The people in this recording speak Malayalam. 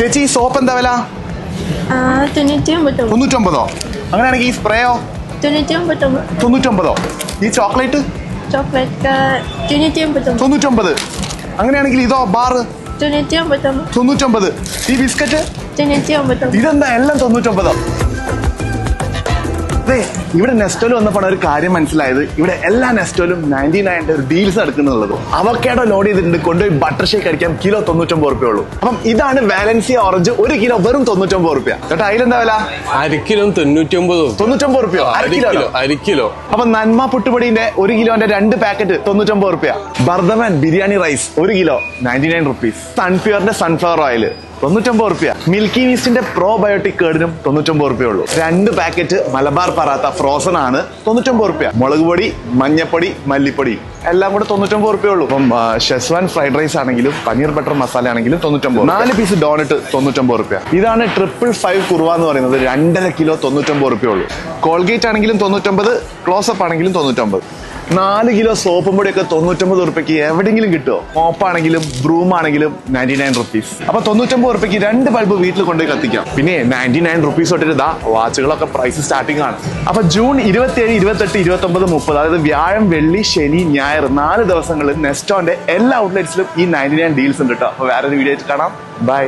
ചേച്ചി സോപ്പ് എന്താ വില? തൊണ്ണൂറ്റൊമ്പതോ? അങ്ങനെയാണെങ്കിൽ ഈ സ്പ്രേയോ തൊണ്ണൂറ്റൊമ്പതോ? ഈ ചോക്ലേറ്റ് തൊണ്ണൂറ്റൊമ്പത്. അങ്ങനെയാണെങ്കിൽ ഇതോ ബാറ് ഒമ്പത് തൊണ്ണൂറ്റൊമ്പത്. ഈ ബിസ്ക്കറ്റ് ഇതെന്താ എല്ലാം തൊണ്ണൂറ്റൊമ്പതോ? അതെ ഇവിടെ നെസ്റ്റോൽ വന്നപ്പോൾ ഒരു കാര്യം മനസ്സിലായത്. ഇവിടെ എല്ലാ നെസ്റ്റോലും നയന്റി നയന്റെ ഒരു ഡീൽസ് നടക്കുന്നുള്ളത്. അവക്കേടോ ലോഡ് ചെയ്തിട്ടുണ്ട് കൊണ്ടുപോയി ബട്ടർ ഷേക്ക് അടിക്കാൻ കിലോ തൊണ്ണൂറ്റൊമ്പത് റുപ്യ ഉള്ളൂ. അപ്പം ഇതാണ് വാലൻസിയ ഓറഞ്ച് ഒരു കിലോ വെറും തൊണ്ണൂറ്റൊമ്പത് റുപ്യ. ചേട്ടാ അതിലെന്താ വില? അരക്കിലോ തൊണ്ണൂറ്റി ഒമ്പതോ തൊണ്ണൂറ്റൊമ്പത്. റുപ്യ. അര കിലോ അരക്കിലോ അരക്കിലോ അപ്പൊ നന്മ പുട്ടുപൊടിന്റെ ഒരു കിലോന്റെ രണ്ട് പാക്കറ്റ് തൊണ്ണൂറ്റൊമ്പത് റുപ്യ. ബർദമാൻ ബിരിയാണി റൈസ് ഒരു കിലോ നയന്റി നയൻ റുപ്പീസ് സൺഫ്യൂറിന്റെ സൺഫ്ലവർ ഓയിൽ തൊണ്ണൂറ്റൊമ്പത് റുപ്യ. മിൽക്കി മീസ്റ്റിന്റെ പ്രോബയോട്ടിക് കേടിനും തൊണ്ണൂറ്റൊമ്പത് റുപ്യ ഉള്ളൂ. രണ്ട് പാക്കറ്റ് മലബാർ പറാത്ത ഫ്രോസൺ ആണ് തൊണ്ണൂറ്റൊമ്പത് റുപ്യ. മുളക് പൊടി മഞ്ഞപ്പൊടി മല്ലിപ്പൊടി എല്ലാം കൂടെ തൊണ്ണൂറ്റൊമ്പത് റുപ്യ ഉള്ളൂ. അപ്പം ഷെസ്വാൻ ഫ്രൈഡ് റൈസ് ആണെങ്കിലും പനീർ ബട്ടർ മസാല ആണെങ്കിലും തൊണ്ണൂറ്റൊമ്പത് നാല് പീസ് ഡോണറ്റ് തൊണ്ണൂറ്റൊമ്പത് റുപ്യ. ഇതാണ് ട്രിപ്പിൾ ഫൈവ് കുറുവ എന്ന് പറയുന്നത്. രണ്ടര കിലോ തൊണ്ണൂറ്റൊമ്പത് റുപ്യ ഉള്ളൂ. കോൾഗേറ്റ് ആണെങ്കിലും തൊണ്ണൂറ്റൊമ്പത് ക്ലോസപ്പ് ആണെങ്കിലും തൊണ്ണൂറ്റൊമ്പത്. നാല് കിലോ സോപ്പും പൊടിയൊക്കെ തൊണ്ണൂറ്റൊമ്പത് ഉറുപ്പയ്ക്ക് എവിടെയെങ്കിലും കിട്ടുമോ മോപ്പാണെങ്കിലും ബ്രൂം ആണെങ്കിലും നയന്റി നയൻ റുപ്പീസ് അപ്പൊ തൊണ്ണൂറ്റൊമ്പത് ഉറുപ്പയ്ക്ക് രണ്ട് ബൾബ് വീട്ടിൽ കൊണ്ടുപോയി കത്തിക്കാം. പിന്നെ നയന്റി നയൻ റുപ്പീസ് തൊട്ടിട്ട് ഇതാ വാച്ചുകളൊക്കെ പ്രൈസ് സ്റ്റാർട്ടിംഗ് ആണ്. അപ്പൊ ജൂൺ ഇരുപത്തിയേഴ് ഇരുപത്തെട്ട് ഇരുപത്തൊമ്പത് മുപ്പത് അതായത് വ്യാഴം വെള്ളി ശനി ഞായർ നാല് ദിവസങ്ങളിൽ നെസ്റ്റോന്റെ എല്ലാ ഔട്ട്ലെറ്റ്സിലും ഈ നയന്റി നയൻ ഡീൽസ് ഉണ്ട് കേട്ടോ അപ്പൊ വേറൊരു വീഡിയോ ആയിട്ട് കാണാം. ബൈ